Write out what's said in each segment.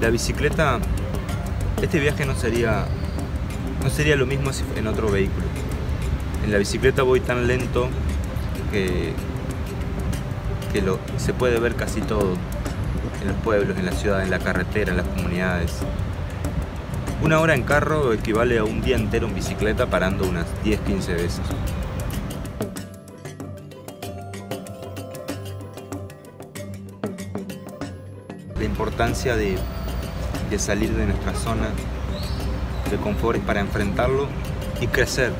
La bicicleta, este viaje no sería, no sería lo mismo si en otro vehículo. En la bicicleta voy tan lento que, que lo, se puede ver casi todo, en los pueblos, en la ciudad, en la carretera, en las comunidades. Una hora en carro equivale a un día entero en bicicleta parando unas 10-15 veces. La importancia de, de salir de nuestra zona de confort para enfrentarlo y crecer.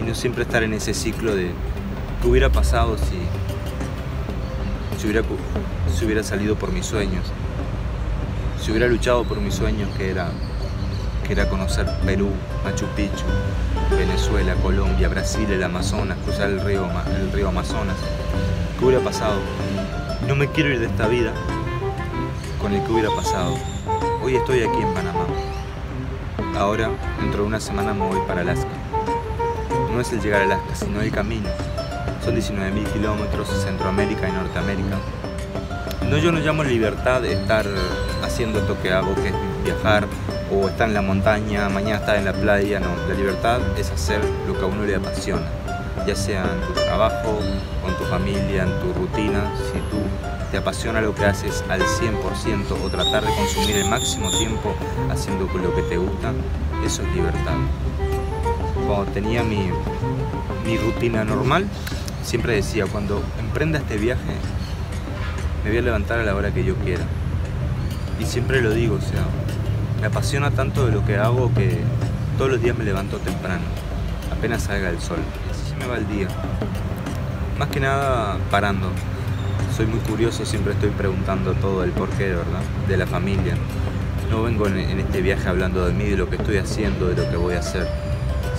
Y no siempre estar en ese ciclo de qué hubiera pasado si, si, hubiera, si hubiera salido por mis sueños, si hubiera luchado por mis sueños que era, que era conocer Perú, Machu Picchu, Venezuela, Colombia, Brasil, el Amazonas, cruzar el río, el río Amazonas. ¿Qué hubiera pasado? No me quiero ir de esta vida con el que hubiera pasado. Hoy estoy aquí en Panamá. Ahora, dentro de una semana me voy para Alaska. No es el llegar a Alaska, sino el camino. Son 19.000 kilómetros Centroamérica y Norteamérica. No, yo no llamo libertad estar haciendo esto que hago, que es viajar o estar en la montaña, mañana estar en la playa. No, la libertad es hacer lo que a uno le apasiona, ya sea en tu trabajo, con tu familia, en tu rutina. Si tú te apasiona lo que haces al 100% o tratar de consumir el máximo tiempo haciendo lo que te gusta, eso es libertad. Cuando tenía mi, mi rutina normal, siempre decía, cuando emprenda este viaje, me voy a levantar a la hora que yo quiera. Y siempre lo digo, o sea, me apasiona tanto de lo que hago que todos los días me levanto temprano, apenas salga el sol. Así se me va el día. Más que nada parando, soy muy curioso, siempre estoy preguntando todo el porqué, ¿verdad? De la familia. No vengo en, este viaje hablando de mí, de lo que estoy haciendo, de lo que voy a hacer,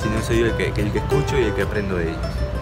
sino soy el que, el que escucho y el que aprendo de ellos.